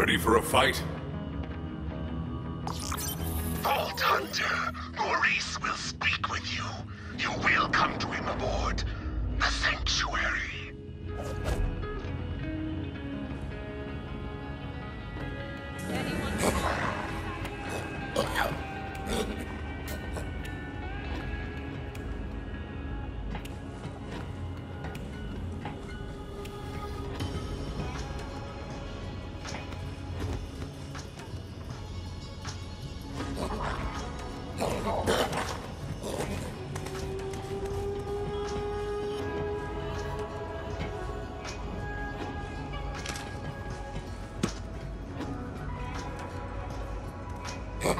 Ready for a fight? Vault Hunter, Maurice will speak with you. You will come to him aboard the Sanctuary. Good.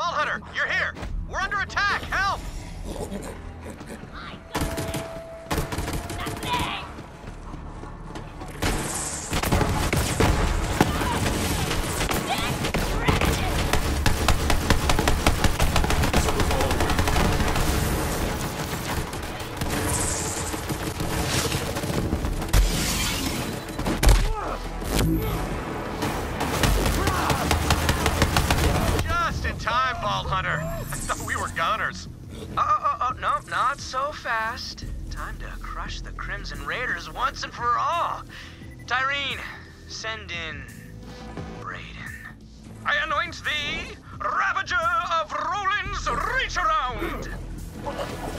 Vault Hunter, you're here! We're under attack! Help! Thought we were goners. Uh, uh, uh, oh, oh, oh, no, not so fast. Time to crush the Crimson Raiders once and for all. Tyreen, send in Brayden. I anoint thee, Ravager of Roland's Reach Around!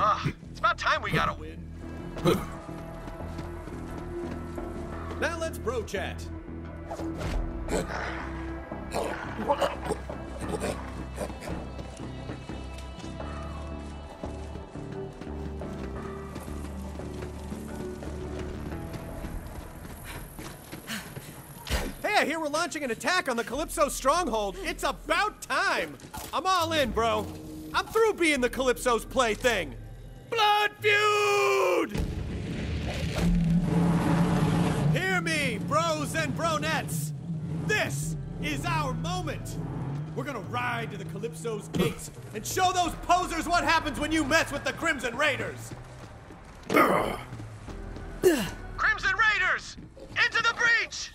Ugh, it's about time we got a win. Now let's bro chat. Hey, I hear we're launching an attack on the Calypso stronghold. It's about time. I'm all in, bro. I'm through being the Calypso's plaything. Blood feud! Hear me, bros and bronettes. This is our moment. We're gonna ride to the Calypso's gates and show those posers what happens when you mess with the Crimson Raiders. Crimson Raiders! Into the breach!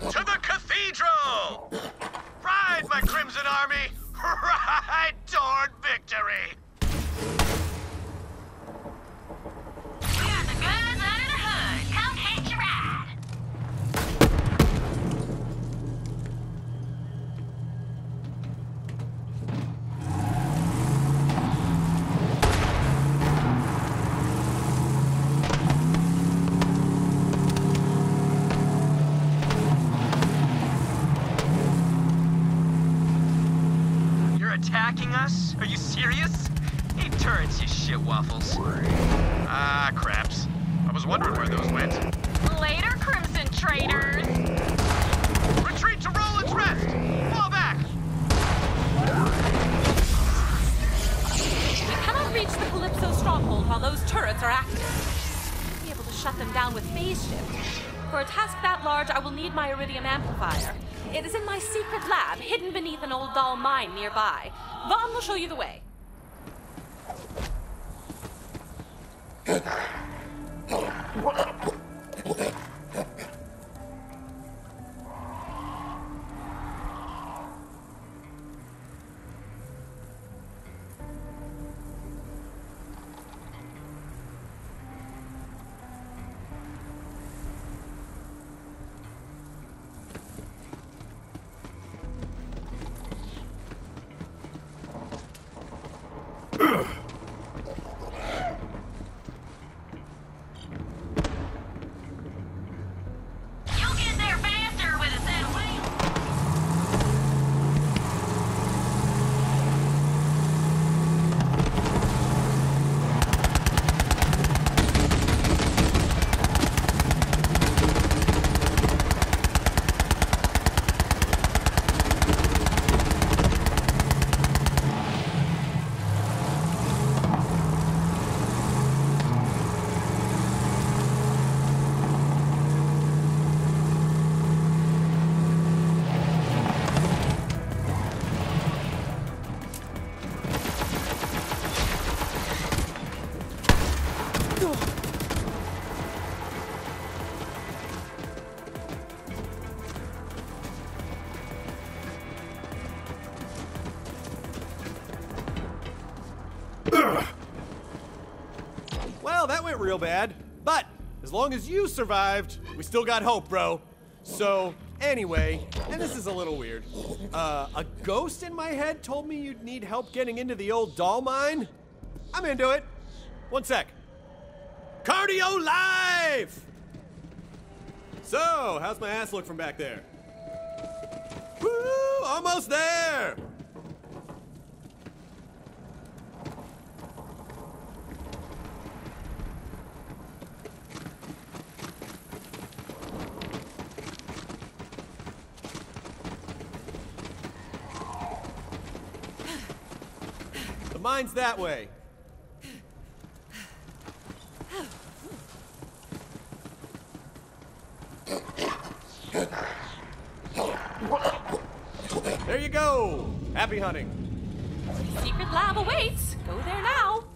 To the cathedral! Ride, my Crimson Army! Ride toward victory! Attacking us? Are you serious? Need turrets, you shit waffles. Ah, craps. I was wondering where those went. Later, Crimson Traitors. Retreat to Roland's Rest! Fall back! We cannot reach the Calypso stronghold while those turrets are active. I'll be able to shut them down with phase shift. For a task that large, I will need my Eridium amplifier. It is in my secret lab, hidden beneath an old Dahl mine nearby. Vaughn will show you the way. Well, that went real bad. But as long as you survived, we still got hope, bro. So, anyway, and this is a little weird. Uh, a ghost in my head told me you'd need help getting into the old Dahl mine. I'm into it. One sec. Cardio live! So, how's my ass look from back there? Woo! Almost there! The mine's that way. There you go. Happy hunting. Secret lab awaits. Go there now.